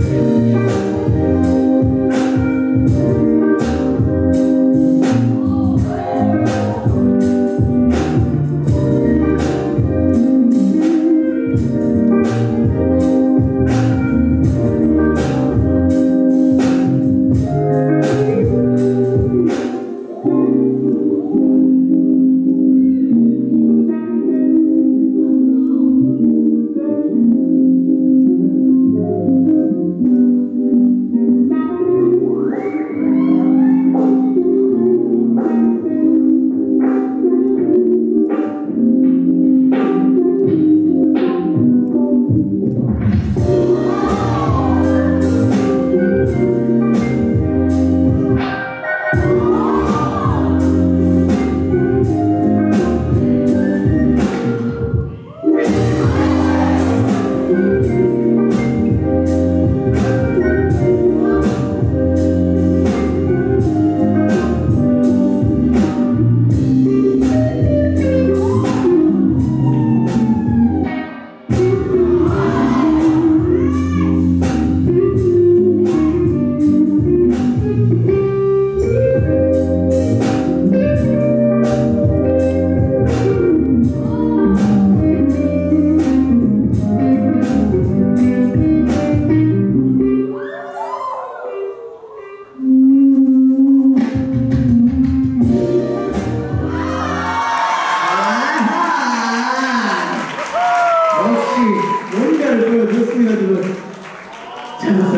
Amen. 역시 연기를 보여주셨습니다, 여러분. 잘했어요.